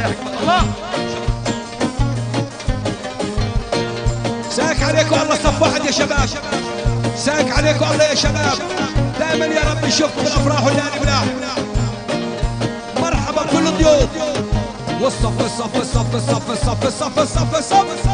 الله يحكمك الله ساك عليكم الله صف واحد يا شباب. ساك عليكم الله يا شباب. دائما يا رب نشوفكم بالأفراح والليالي بلاح مرحبا كل الضيوف. والصف الصف الصف الصف الصف الصف الصف الصف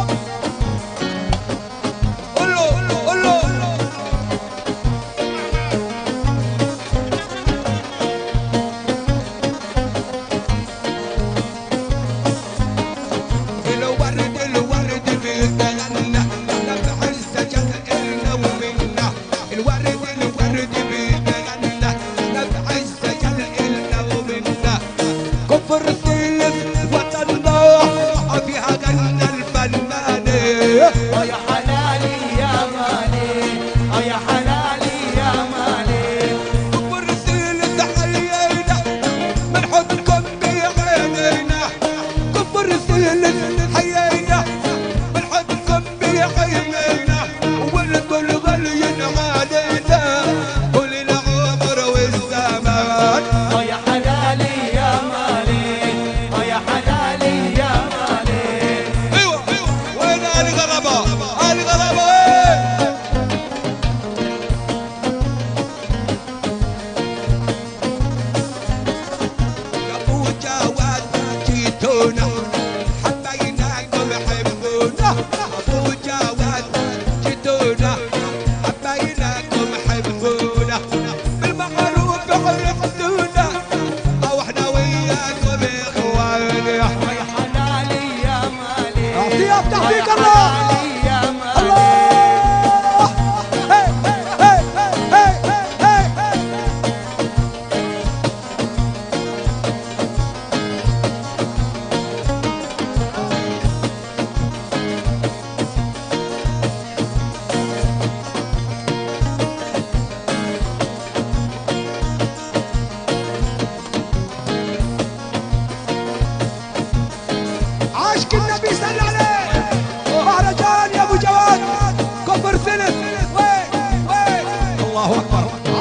¡Explícalo!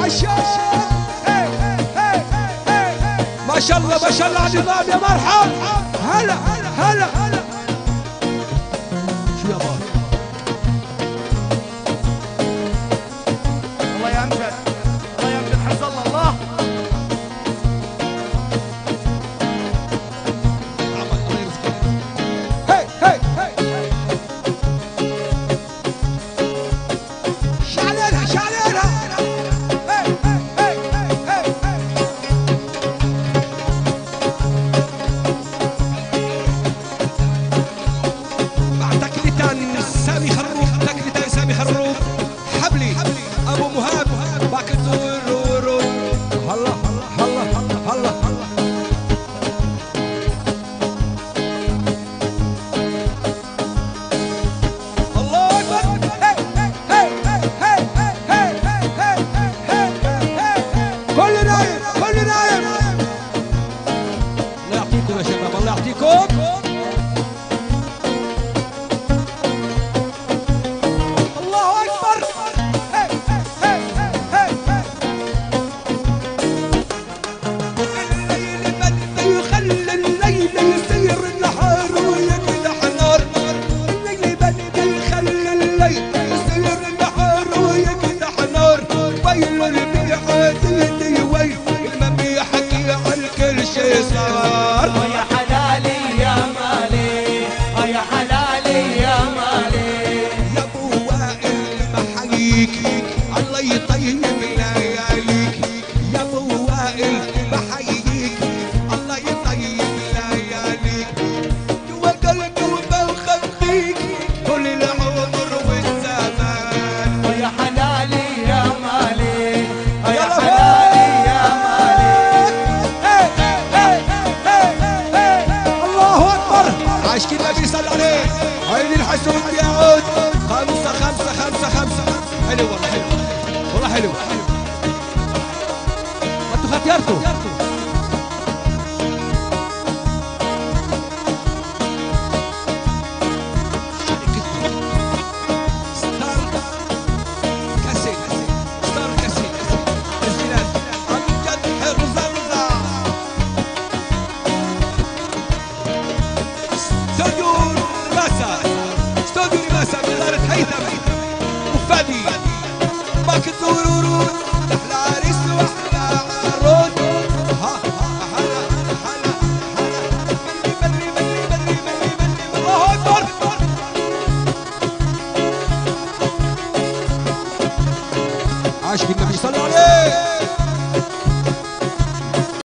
شاء الله ما شاء الله ما شاء الله عبد الله يا مرحب هلا هلا هلا. Coco. عاشق النبي صلى عليه عين الحسود يعود خمسة خمسة خمسة خمسة. حلو والله حلو. والله حلو. ما أنتوا استوديو لماسة بإدارة هيثم